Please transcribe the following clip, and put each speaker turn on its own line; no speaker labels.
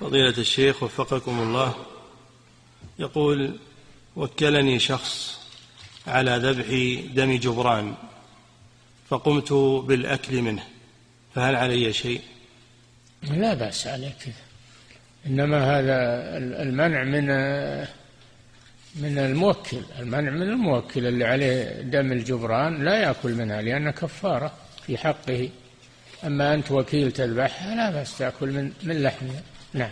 فضيلة الشيخ وفقكم الله. يقول وكلني شخص على ذبح دم جبران فقمت بالأكل منه فهل علي شيء؟
لا بأس عليك. إنما هذا المنع من من الموكل. المنع من الموكل اللي عليه دم الجبران لا يأكل منها لأن كفارة في حقه. أما أنت وكيل تذبحها لا بأس تأكل من من لحمها. nè.